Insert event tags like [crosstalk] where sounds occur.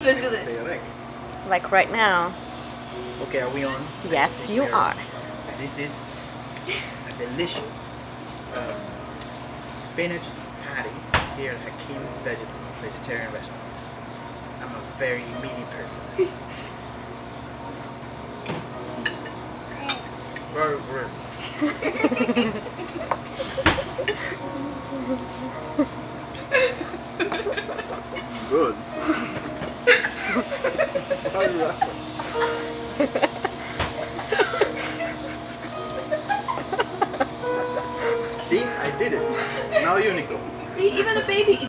Let's do this. Like right now. Okay, are we on? Yes, you are. This is a delicious um, spinach patty here at Hakim's Veget Vegetarian Restaurant. I'm a very meaty person. [laughs] very, word. [laughs] See, I did it. Now you, Nico. See, even a baby